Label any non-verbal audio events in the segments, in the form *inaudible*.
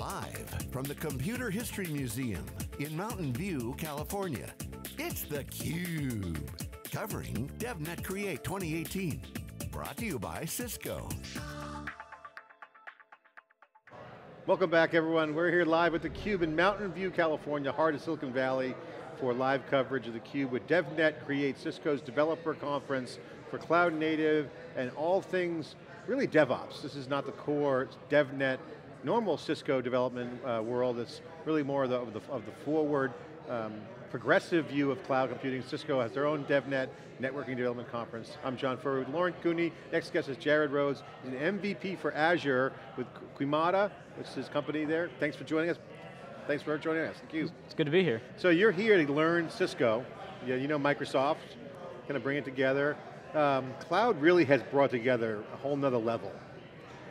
Live from the Computer History Museum in Mountain View, California, it's theCUBE. Covering DevNet Create 2018. Brought to you by Cisco. Welcome back everyone. We're here live at theCUBE in Mountain View, California, heart of Silicon Valley for live coverage of theCUBE with DevNet Create, Cisco's developer conference for cloud native and all things really DevOps. This is not the core DevNet normal Cisco development uh, world. It's really more of the, of the, of the forward um, progressive view of cloud computing. Cisco has their own DevNet Networking Development Conference. I'm John Furrier with Lauren Cooney. Next guest is Jared Rhodes. He's an MVP for Azure with QiMata, which is his company there. Thanks for joining us. Thanks for joining us, thank you. It's good to be here. So you're here to learn Cisco. Yeah, you know Microsoft, kind of bring it together. Um, cloud really has brought together a whole nother level.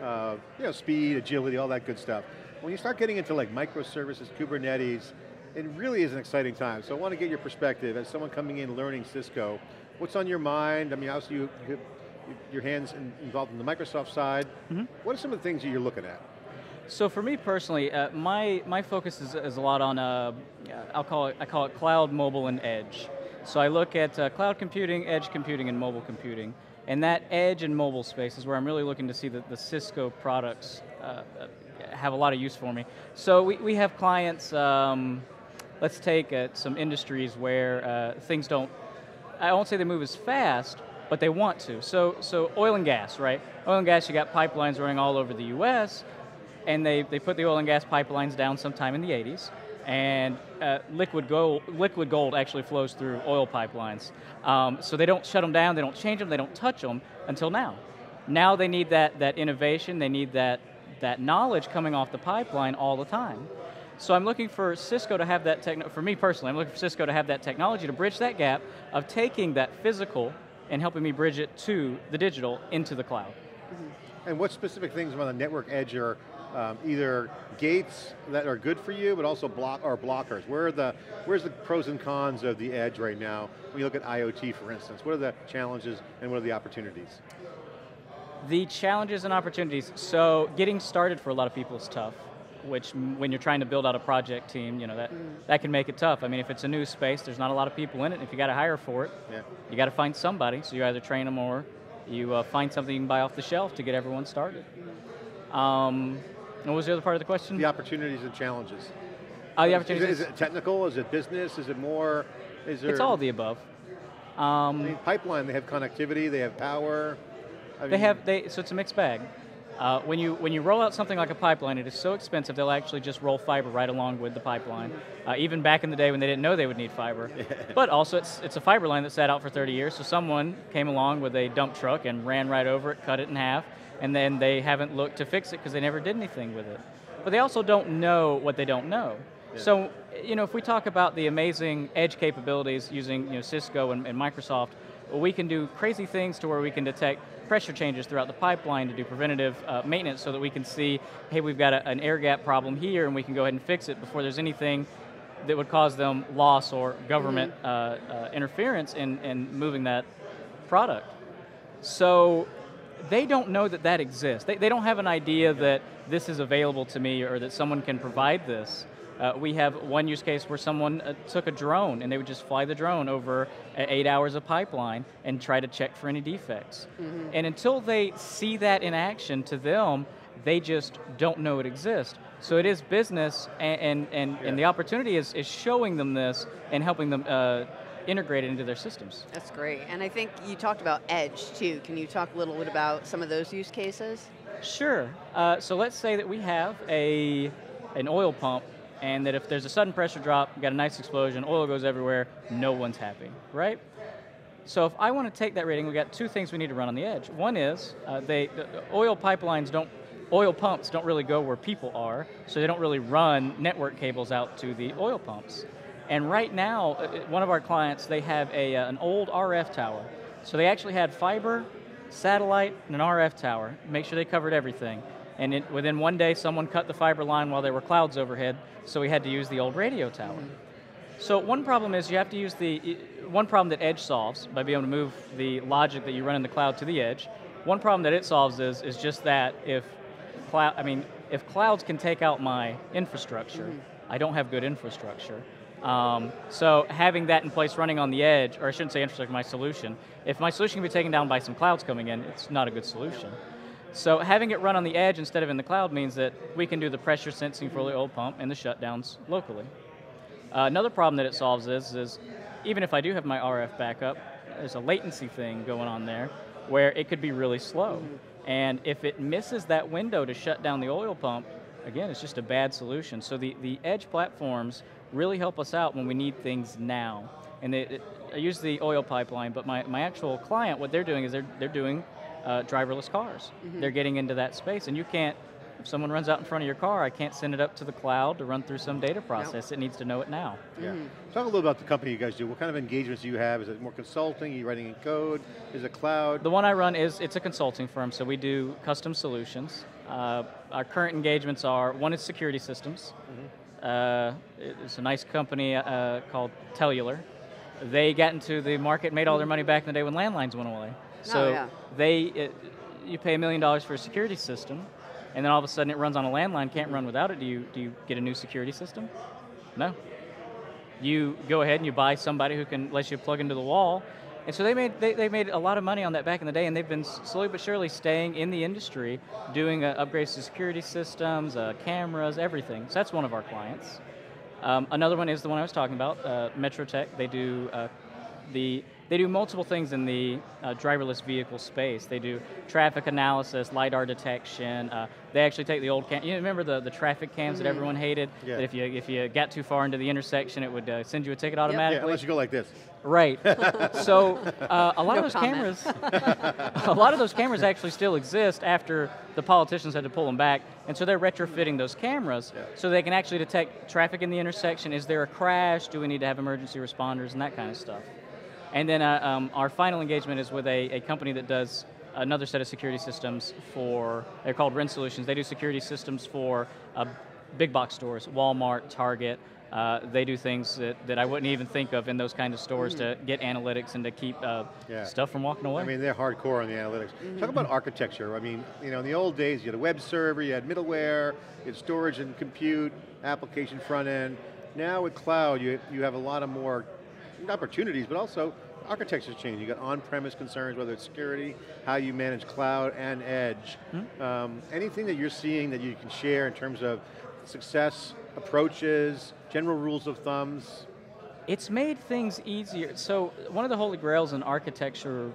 Uh, you know, speed, agility, all that good stuff. When you start getting into like microservices, Kubernetes, it really is an exciting time. So I want to get your perspective as someone coming in learning Cisco. What's on your mind? I mean, obviously you, you your hands in, involved in the Microsoft side. Mm -hmm. What are some of the things that you're looking at? So for me personally, uh, my my focus is, is a lot on uh, I'll call it I call it cloud, mobile, and edge. So I look at uh, cloud computing, edge computing, and mobile computing. And that edge and mobile space is where I'm really looking to see that the Cisco products uh, uh, have a lot of use for me. So we, we have clients, um, let's take uh, some industries where uh, things don't, I won't say they move as fast, but they want to. So, so oil and gas, right? Oil and gas, you got pipelines running all over the US, and they, they put the oil and gas pipelines down sometime in the 80s, and uh, liquid, gold, liquid gold actually flows through oil pipelines. Um, so they don't shut them down, they don't change them, they don't touch them until now. Now they need that, that innovation, they need that, that knowledge coming off the pipeline all the time. So I'm looking for Cisco to have that, techno for me personally, I'm looking for Cisco to have that technology to bridge that gap of taking that physical and helping me bridge it to the digital into the cloud. And what specific things on the network edge are um, either gates that are good for you, but also block or blockers? Where are the, where's the pros and cons of the edge right now? When you look at IoT, for instance, what are the challenges and what are the opportunities? The challenges and opportunities, so getting started for a lot of people is tough which when you're trying to build out a project team, you know, that, that can make it tough. I mean, if it's a new space, there's not a lot of people in it. If you got to hire for it, yeah. you got to find somebody. So you either train them or you uh, find something you can buy off the shelf to get everyone started. Um, what was the other part of the question? The opportunities and challenges. Uh, the opportunities. Is it, is it technical? Is it business? Is it more? Is there? It's all the above. Um, I mean, pipeline. They have connectivity. They have power. I they mean, have. They so it's a mixed bag. Uh, when you when you roll out something like a pipeline, it is so expensive they'll actually just roll fiber right along with the pipeline. Uh, even back in the day when they didn't know they would need fiber. *laughs* but also it's it's a fiber line that sat out for 30 years. So someone came along with a dump truck and ran right over it, cut it in half, and then they haven't looked to fix it because they never did anything with it. But they also don't know what they don't know. Yeah. So, you know, if we talk about the amazing edge capabilities using you know, Cisco and, and Microsoft, well, we can do crazy things to where we can detect pressure changes throughout the pipeline to do preventative uh, maintenance so that we can see, hey, we've got a, an air gap problem here and we can go ahead and fix it before there's anything that would cause them loss or government mm -hmm. uh, uh, interference in, in moving that product. So they don't know that that exists. They, they don't have an idea that this is available to me or that someone can provide this. Uh, we have one use case where someone uh, took a drone and they would just fly the drone over eight hours of pipeline and try to check for any defects. Mm -hmm. And until they see that in action to them, they just don't know it exists. So it is business and, and, and, yeah. and the opportunity is, is showing them this and helping them uh, integrated into their systems. That's great, and I think you talked about edge too. Can you talk a little bit about some of those use cases? Sure, uh, so let's say that we have a, an oil pump and that if there's a sudden pressure drop, you got a nice explosion, oil goes everywhere, no one's happy, right? So if I want to take that rating, we got two things we need to run on the edge. One is, uh, they, the oil pipelines don't, oil pumps don't really go where people are, so they don't really run network cables out to the oil pumps. And right now, uh, uh, one of our clients, they have a, uh, an old RF tower. So they actually had fiber, satellite, and an RF tower, make sure they covered everything. And it, within one day, someone cut the fiber line while there were clouds overhead, so we had to use the old radio tower. So one problem is you have to use the, one problem that Edge solves by being able to move the logic that you run in the cloud to the edge. One problem that it solves is, is just that if cloud, I mean, if clouds can take out my infrastructure, I don't have good infrastructure. Um, so having that in place running on the edge, or I shouldn't say infrastructure, my solution, if my solution can be taken down by some clouds coming in, it's not a good solution. So having it run on the edge instead of in the cloud means that we can do the pressure sensing for the oil pump and the shutdowns locally. Uh, another problem that it solves is, is even if I do have my RF backup, there's a latency thing going on there where it could be really slow. And if it misses that window to shut down the oil pump, again, it's just a bad solution. So the, the edge platforms really help us out when we need things now. And they, it, I use the oil pipeline, but my, my actual client, what they're doing is they're, they're doing uh, driverless cars. They're getting into that space, and you can't, if someone runs out in front of your car, I can't send it up to the cloud to run through some data process. It needs to know it now. Yeah. Talk a little about the company you guys do. What kind of engagements do you have? Is it more consulting? Are you writing in code? Is it cloud? The one I run is it's a consulting firm, so we do custom solutions. Uh, our current engagements are one is security systems. Uh, it's a nice company uh, called Tellular. They got into the market, made all their money back in the day when landlines went away. So yeah. they, it, you pay a million dollars for a security system, and then all of a sudden it runs on a landline, can't run without it. Do you do you get a new security system? No. You go ahead and you buy somebody who can let you plug into the wall. And so they made they, they made a lot of money on that back in the day, and they've been slowly but surely staying in the industry, doing uh, upgrades to security systems, uh, cameras, everything. So that's one of our clients. Um, another one is the one I was talking about, uh, Metrotech. They do uh, the they do multiple things in the uh, driverless vehicle space. They do traffic analysis, lidar detection. Uh, they actually take the old cam. You remember the, the traffic cams that everyone hated? Yeah. That if you if you got too far into the intersection, it would uh, send you a ticket automatically. yeah, unless you go like this. Right. *laughs* so uh, a lot No of those comment. cameras, *laughs* a lot of those cameras actually still exist after the politicians had to pull them back, and so they're retrofitting those cameras so they can actually detect traffic in the intersection. Is there a crash? Do we need to have emergency responders and that kind of stuff? And then uh, um, our final engagement is with a, a company that does another set of security systems for. They're called Ren Solutions. They do security systems for uh, big box stores, Walmart, Target. Uh, they do things that, that I wouldn't even think of in those kind of stores to get analytics and to keep uh, Yeah. stuff from walking away. I mean, they're hardcore on the analytics. Talk about architecture. I mean, you know, in the old days, you had a web server, you had middleware, you had storage and compute, application front end. Now with cloud, you, you have a lot of more opportunities, but also architecture's changed. You got on-premise concerns, whether it's security, how you manage cloud and edge. Um, anything that you're seeing that you can share in terms of success, approaches, general rules of thumbs? It's made things easier. So one of the holy grails in architecture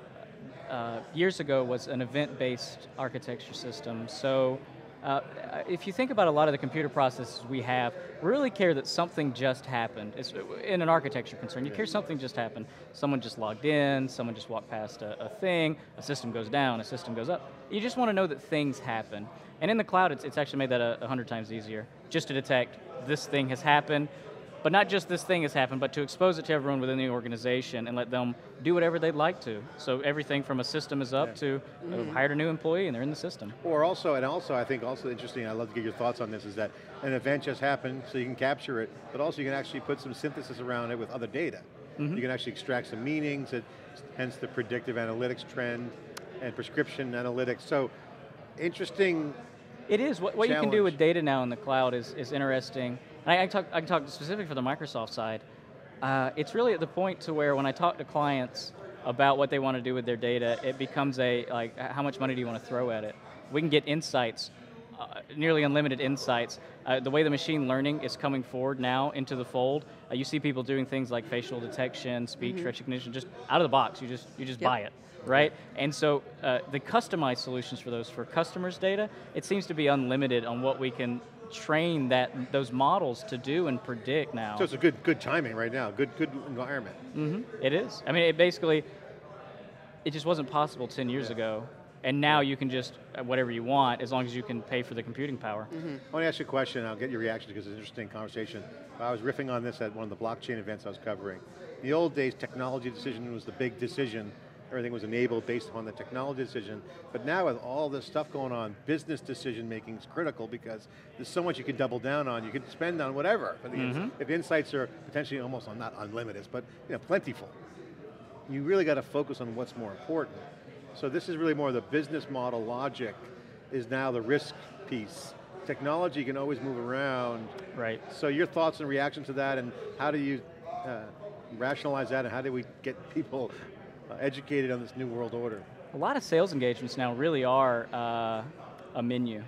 uh, years ago was an event-based architecture system. So uh, if you think about a lot of the computer processes we have, we really care that something just happened. It's, in an architecture concern, you care something just happened. Someone just logged in, someone just walked past a, a thing, a system goes down, a system goes up. You just want to know that things happen. And in the cloud, it's, it's actually made that a, a hundred times easier, just to detect this thing has happened, but not just this thing has happened, but to expose it to everyone within the organization and let them do whatever they'd like to. So everything from a system is up to uh, hired a new employee and they're in the system. Or also, and also I think also interesting, I'd love to get your thoughts on this, is that an event just happened, so you can capture it, but also you can actually put some synthesis around it with other data. You can actually extract some meanings, that, hence the predictive analytics trend and prescription analytics. So, interesting, It is. What, what you can do with data now in the cloud is, is interesting. And I, I, can talk, I can talk specifically for the Microsoft side. Uh, it's really at the point to where when I talk to clients about what they want to do with their data, it becomes a, like, how much money do you want to throw at it? We can get insights, uh, nearly unlimited insights. Uh, the way the machine learning is coming forward now into the fold, uh, you see people doing things like facial detection, speech recognition, just out of the box. You just, you just Yep. buy it right? And so uh, the customized solutions for those for customers' data, it seems to be unlimited on what we can train that those models to do and predict now. so it's a good good timing right now, good good environment. hmm It is. I mean, it basically, it just wasn't possible 10 years ago. And now you can just, uh, whatever you want, as long as you can pay for the computing power. I want to ask you a question, I'll get your reaction because it's an interesting conversation. I was riffing on this at one of the blockchain events I was covering. In the old days, technology decision was the big decision. Everything was enabled based upon the technology decision. But now with all this stuff going on, business decision making is critical because there's so much you can double down on. You can spend on whatever. If the ins- If insights are potentially almost, not unlimited, but you know, plentiful. You really got to focus on what's more important. So this is really more the business model logic is now the risk piece. Technology can always move around. Right. So your thoughts and reaction to that and how do you uh, rationalize that and how do we get people educated on this new world order? A lot of sales engagements now really are uh, a menu.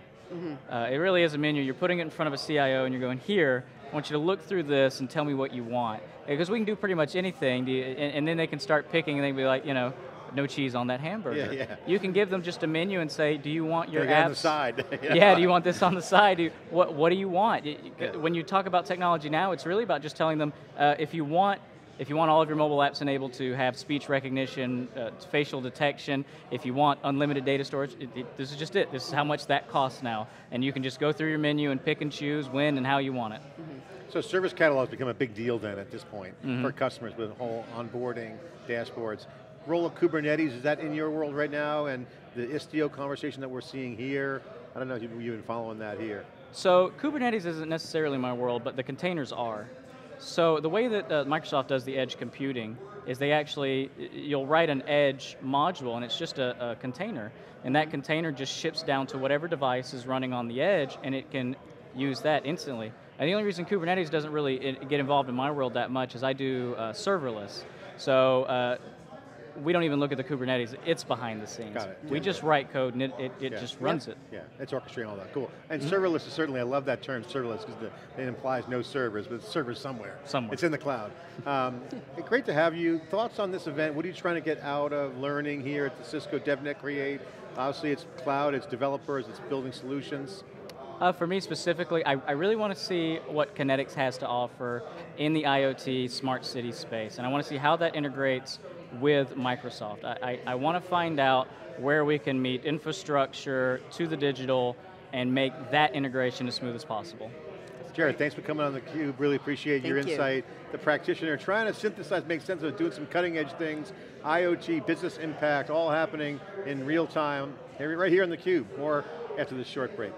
Uh, it really is a menu. You're putting it in front of a CIO and you're going, here, I want you to look through this and tell me what you want. Because we can do pretty much anything, do you- and, and then they can start picking and they can be like, you know, no cheese on that hamburger. Yeah, yeah. You can give them just a menu and say, do you want your Gotta apps? on the side. *laughs* yeah, do you want this on the side? Do you, what, what do you want? Y- y- Yeah. When you talk about technology now, it's really about just telling them uh, if you want if you want all of your mobile apps enabled to have speech recognition, uh, facial detection, if you want unlimited data storage, it, it- this is just it. This is how much that costs now. And you can just go through your menu and pick and choose when and how you want it. So service catalog's become a big deal then at this point Mm-hmm. for customers with whole onboarding, dashboards. Role of Kubernetes, is that in your world right now? And the Istio conversation that we're seeing here, I don't know if you- you've been following that here. So Kubernetes isn't necessarily my world, but the containers are. So the way that uh, Microsoft does the edge computing is they actually, you'll write an edge module and it's just a, a container. And that container just ships down to whatever device is running on the edge and it can use that instantly. And the only reason Kubernetes doesn't really i- get involved in my world that much is I do uh, serverless. So uh, we don't even look at the Kubernetes, it's behind the scenes. Got it. We Yeah. just write code and it, it, it Yeah. just runs it. Yeah, it's orchestrating all that, cool. And Mm-hmm. serverless is certainly, I love that term, serverless, because it implies no servers, but it's servers somewhere. Somewhere. It's in the cloud. Um, *laughs* great to have you. Thoughts on this event? What are you trying to get out of learning here at the Cisco DevNet Create? Obviously it's cloud, it's developers, it's building solutions. Uh, for me specifically, I, I really want to see what Kinetics has to offer in the IoT smart city space, and I want to see how that integrates with Microsoft. I, I, I want to find out where we can meet infrastructure to the digital and make that integration as smooth as possible. Jared, thanks for coming on theCUBE. Really appreciate your Thank you. insight. The practitioner trying to synthesize, make sense of it, doing some cutting edge things, IoT, business impact, all happening in real time, right here on theCUBE. More after this short break.